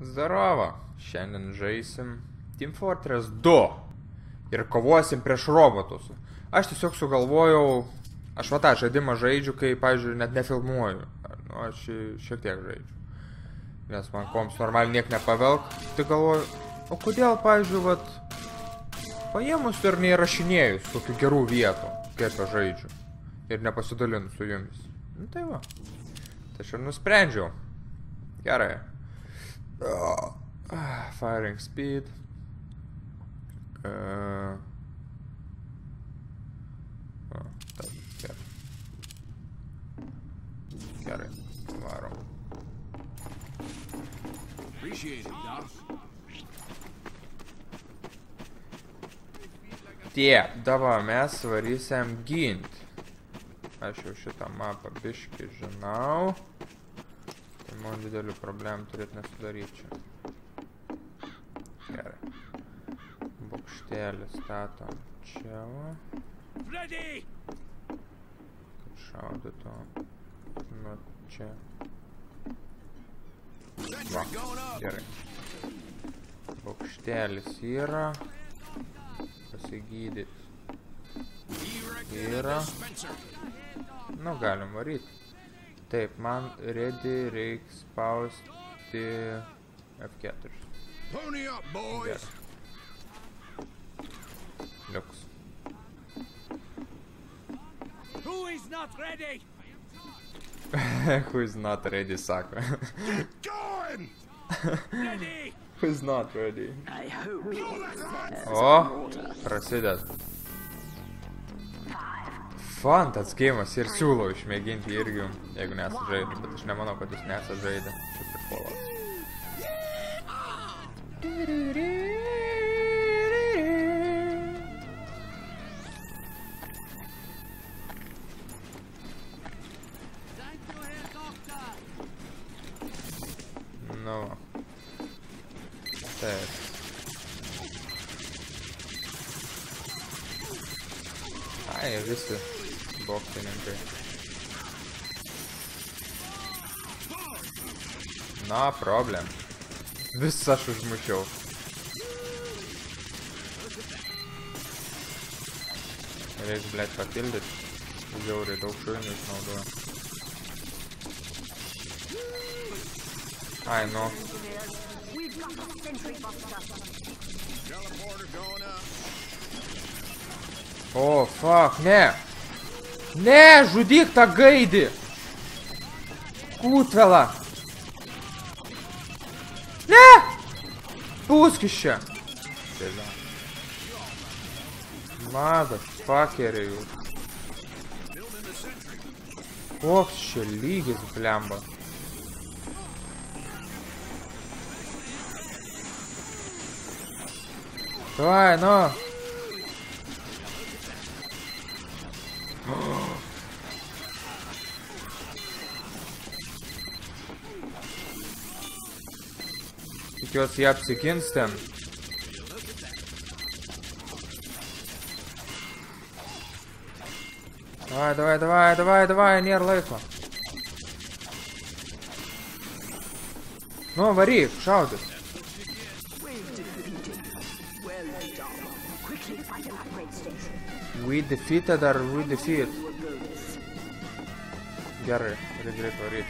Zdarova, šiandien žaisim Team Fortress 2 ir kovosim prieš robotus. Aš tiesiog sugalvojau, aš va tą žaidimą žaidžiu, kai, pavyzdžiui, net nefilmuoju. Nu, aš šiek tiek žaidžiu. Nes man koms normaliai niek nepavelk. Tai galvoju, o kodėl, pavyzdžiui, vat, paėmus ir neįrašinėjus tokių gerų vietų, kaip aš žaidžiu. Ir nepasidalinu su jumis. Nu tai va. Tai aš ir nusprendžiau. Gerai. Ah, Firing speed. Uh, o, taip, gerai. Gerai, varom. Appreciate it, Doc. Tie, dabar mes varysiam gint. Aš jau šitą mapą biški žinau. Tai man didelių problemų turėt nesudaryt čia. Gerai. Bokštelį statom čia va. Ready! Kad šaudytų. Nu čia. Va, gerai. Bokštelis yra. Pasigydyti. Erected Yra. Nu, galim varyti. Taip, man ready reiks spausti F4. Pony up, boys. Liuks. Who is not ready? Who is not ready, sako. Going! Ready! Who is not ready? I hope O, prasideda. Fun tas gėjimas ir siūlau išmėginti irgi, jeigu nesat žaidę, bet aš nemanau, kad jūs nesat žaidę. Čia prikolas. Nu. va. Taip. Ai, visi сдох ТНТ. No problem. Без Сашу жмучев. Рейс, блядь, попилдит. Сделал рядок, что ему снова Ай, ну. О, фак, не! ne. Ne, žudyk tą gaidį. Kutvela. Ne. Pūskis čia. Madas, fuckeriai jūs. Building the sentry. Koks čia lygis, blemba. Давай, ну. Идет Япси Кингстон. Давай, давай, давай, давай, давай, Нер Лейфа. Ну, вари, шауды. We defeated our we defeat. Геры, Редрик говорит.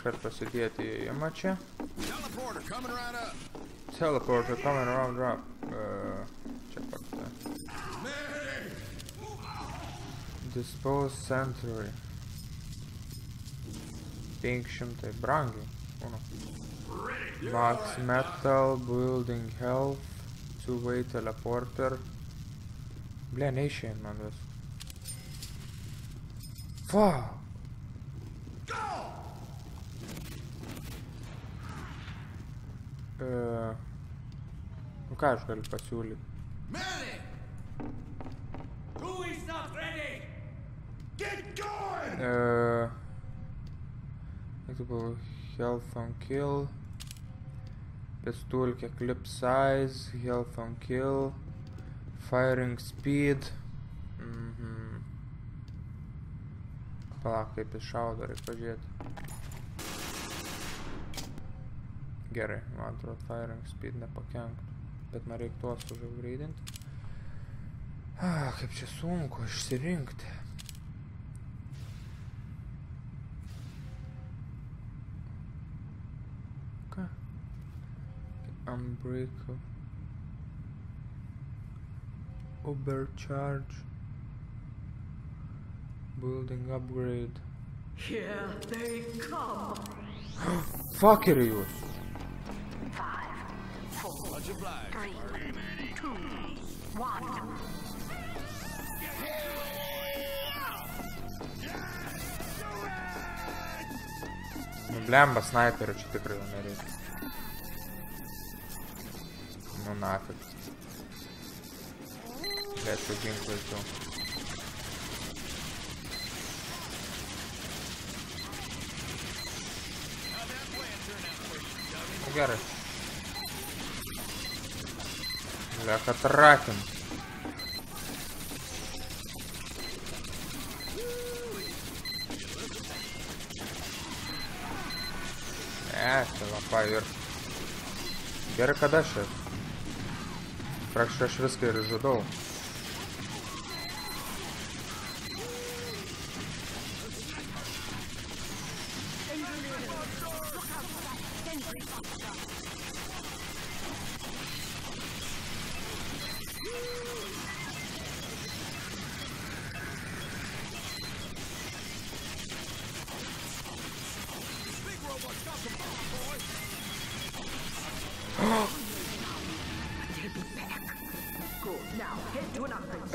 Iškart pasidėti įėjimą čia. Teleporter coming right up. Teleporter coming around drop. Uh, čia pat. uh, Dispose Century. 500 brangiai. Uno. Max Metal, Building Health, Two-Way Teleporter. Ble, neišėjai man vis. Fuck! Uh, nu ką aš galiu pasiūlyti? Manny! Who is not ready? Get going! Uh, Multiple health on kill. Pistulkė, clip size, health on kill, firing speed. Mhm. Palauk, kaip jis šaudo, reikia pažiūrėti. Gerai, man atrodo, firing speed nepakenktų. Bet man reikia tuos užaugreidinti. Ah, kaip čia sunku išsirinkti. Ką? Unbreakable. Overcharge. Building upgrade. Here they come. Fuck it, four, Much obliged. Three, two, one. Ну, блямба, снайперу, что ты крыл нарез. Ну нафиг. Я другим пойду. Угары. Захатрахим. Э, лапавер. Бера Кадашев. Фракша шведская рыжедол. Thank you.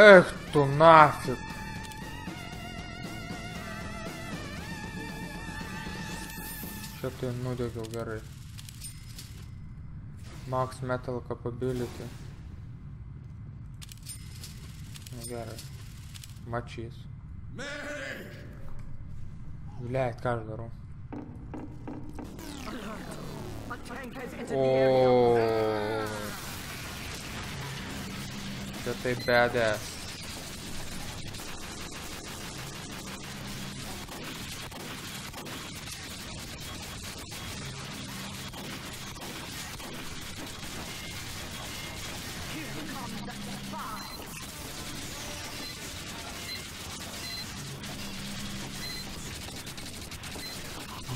Эх, то нафиг. Че ты нудягил горы? Max Metal Capability. Гары. Мочис. Блять, каждый рум. О, -о, -о, -о. entered the area. O. Čia tai badass.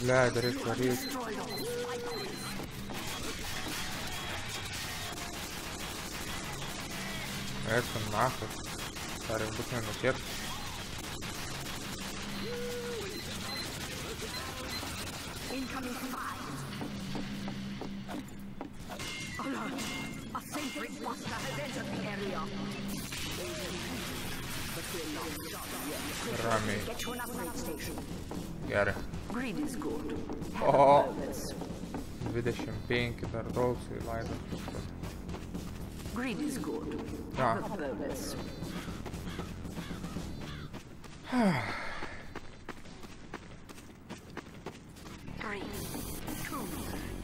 Бля, да реik Rami. Get to an upgrade station. Gerai. Greed is good. Have Oh. a purpose. 25 dar dolcų į laidą. Greed is good. have a bonus.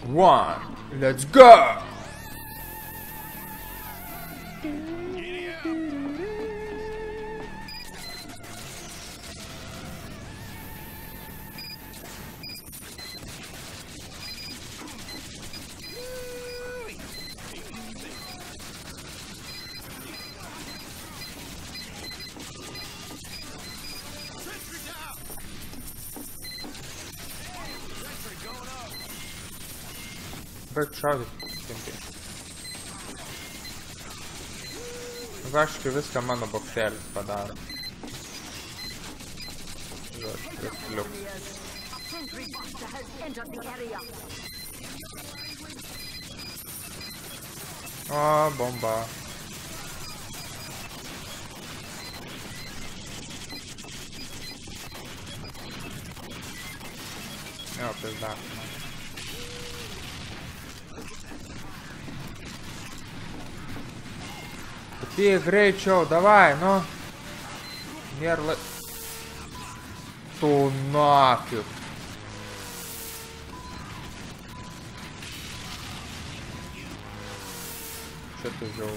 One. Let's go! first charge stinkai. Vaškai viską mano bokselis padaro. Žodžiu, kas liuks. O, bomba. Ja, to jest darmo. Ты, Грейчо, давай, ну. Мерлы. Ту нафиг. Что ты сделал?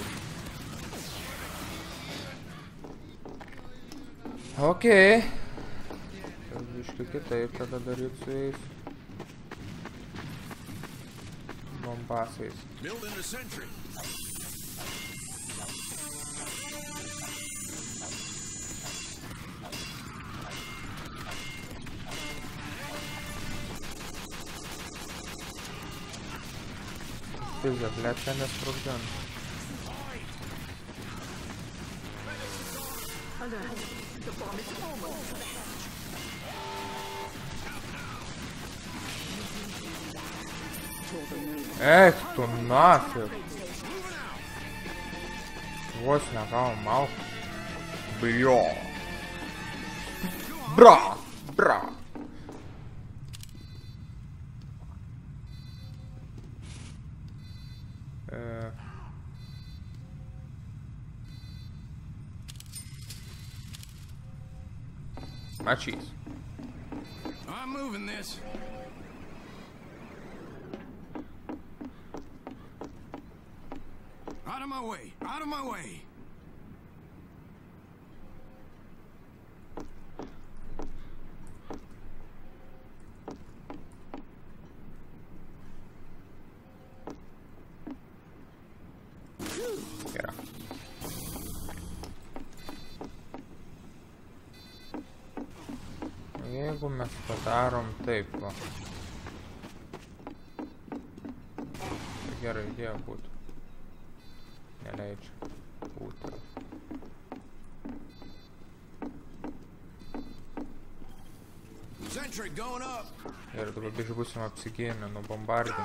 Окей. Звички китайка додарится есть. Бомбас есть. Ты являться настружден. Эх, то нафиг! вот нога мал. Бля. Бра. Бра. Э Мочись. I'm moving this. Out of my way. Out of my way. Gerai. Jeigu mes padarom taip, va. Tai Gera idėja būtų. Era hecho. Puta. Я побежу быстрым обсигена, но бомбардин.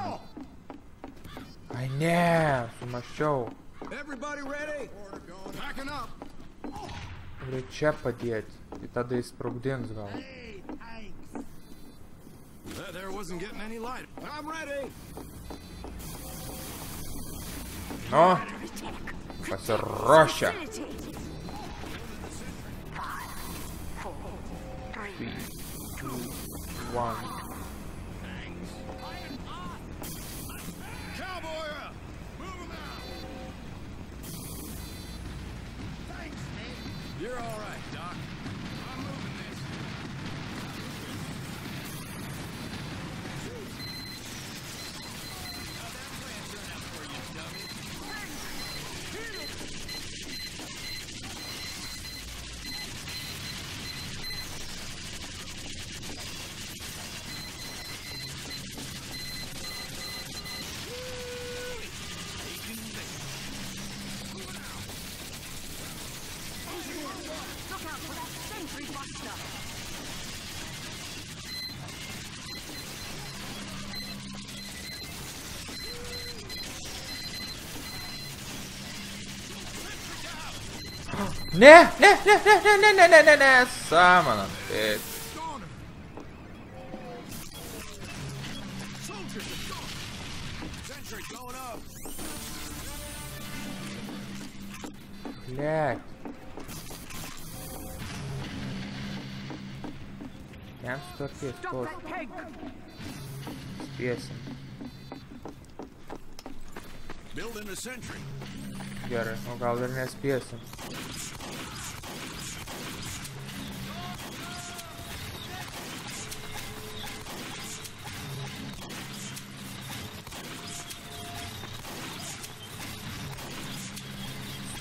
Ай не, сумасшел. Рече подеть. И тогда из Прокден звал. That there That's a Russia. Ne? Ne? Ne? Ne? Ne? Ne? Ne? Ne? Ne? Ne? Saman evet. Lag. Camp Turkey Sport. Spearson. Building a sentry. Yarın o kaldırın SPS'ın.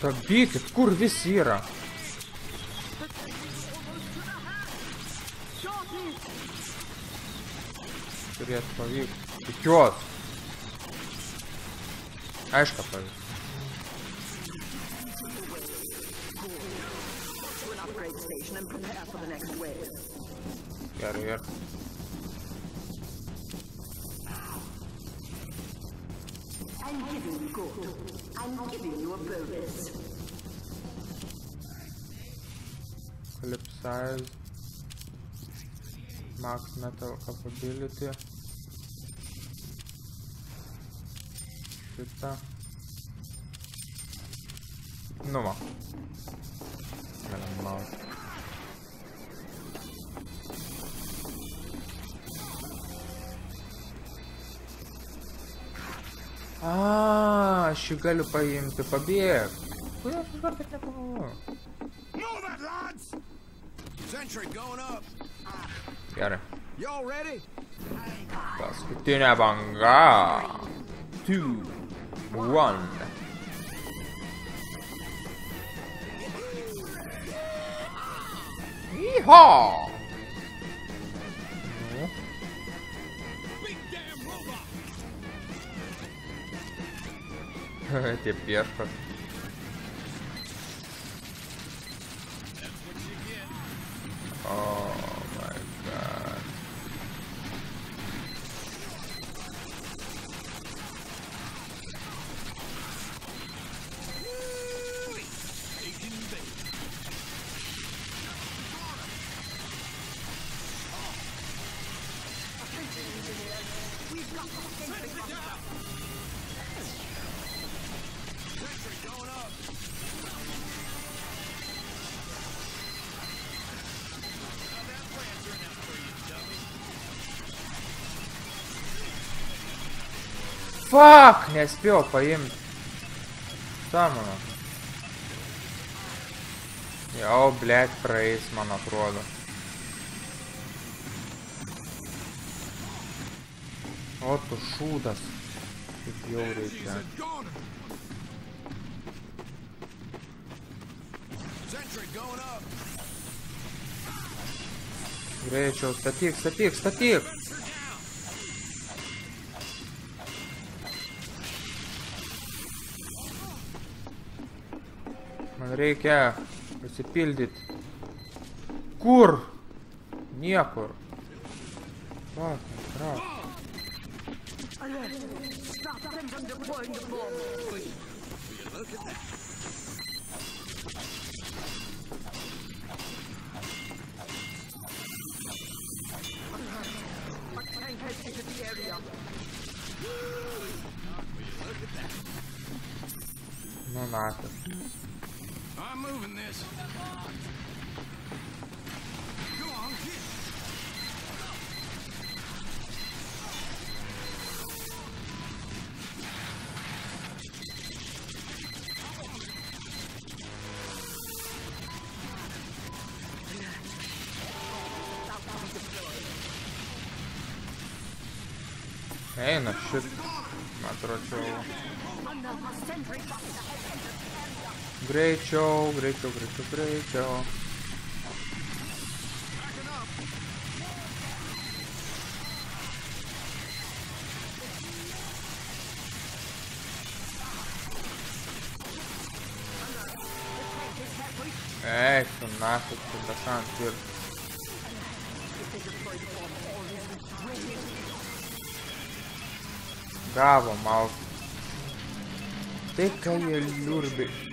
Да бейте, курвисира! Привет, повик. Идет! Ашка повик. Карьер. I'm giving you good. I'm giving you a bonus. clip size, max metal capability. Šitą. Nu va. А, щеголю поимка, побег. Куда я шугар так напомнил? Яры. Паскутина банга. Two. One. Yeehaw! Эти пешка. Oh. Fuck! Nespėjau paimti. Sąmoną. Jau, blėt, praeis, man atrodo. O tu šūdas. Kaip jau reikia. Greičiau, statyk, statyk, statyk. Reikia pasipildyti. Kur? Niekur. Fucking crap. Alert! Stop I'm moving this. Go on, get. Eina šit. Man atrodo. Great show, great show, great show, great show. Ech, to nacho, é da tá sam. Bravo, malo. Tekaj je lurbi.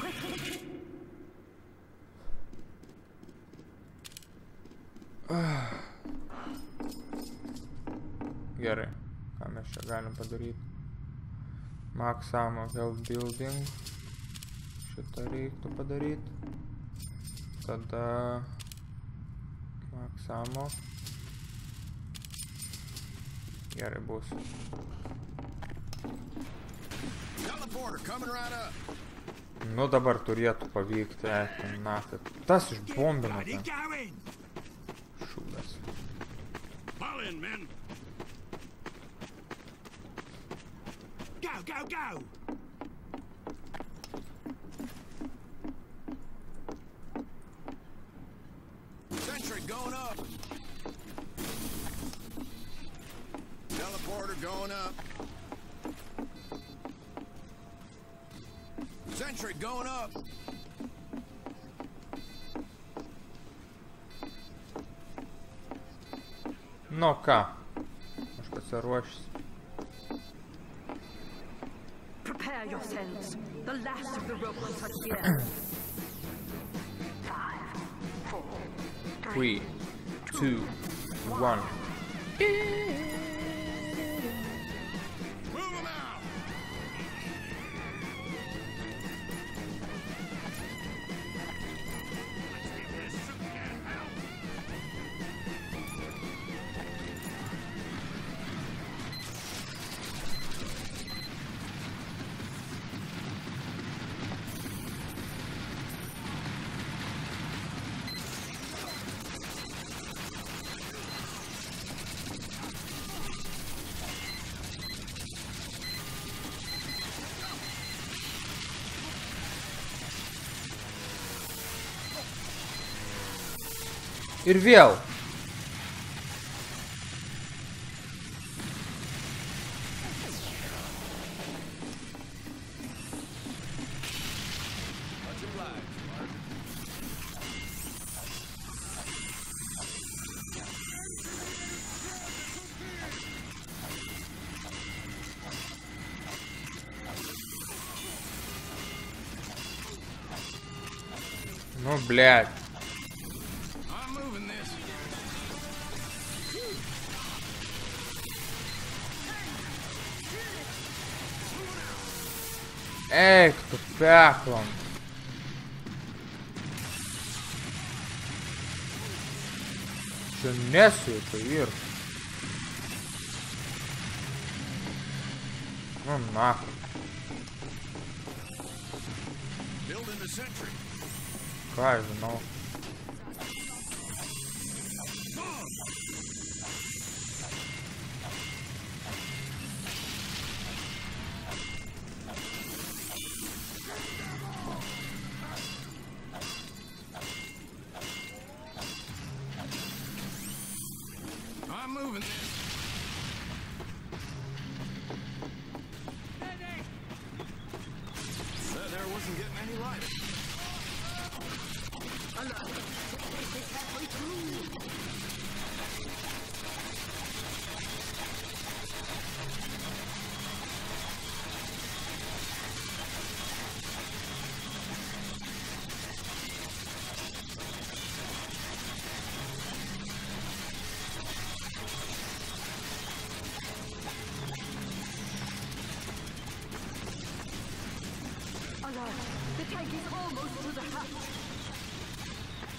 Gerai, ką mes čia galim padaryti? Max ammo health building. Šitą reiktų padaryti. Tada Max ammo. Gerai bus. Nu dabar turėtų pavykti, e, na, tas išbombino Bloody in, men. Go, go, go. Sentry going up. Teleporter going up. Sentry going up. Nu ką, aš pasiruošęs. Prepare yourselves. The last of the robots are here. Five, four, three, 3, 2, Ирвел! Ну, блядь. Так вам. Что мясо это, Ир? Ну нахуй. Кайф, но... Ну.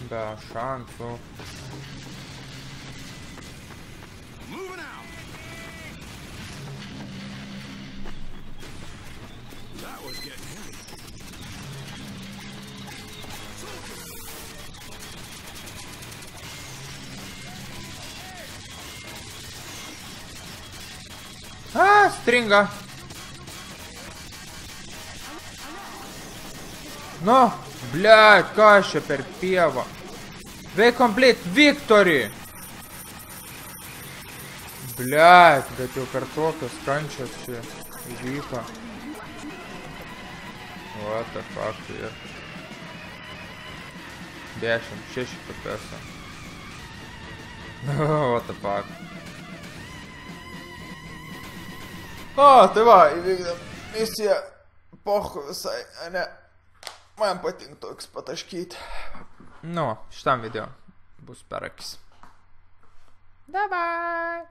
Да, шансу. А, стринга. Но šansų. Moving out. That was getting heavy. A, stringa. Nu, blядь, kas čia per pievą? They complete victory! Blядь, bet jau per tokias kančias čia įvyko. What the fuck, ir. 10, 6 papesa. What the fuck. O, tai va, įvykdėm misiją. Pochu visai, ne. Man patinka toks pataškyti. Nu, šitam video bus per akis. Davai.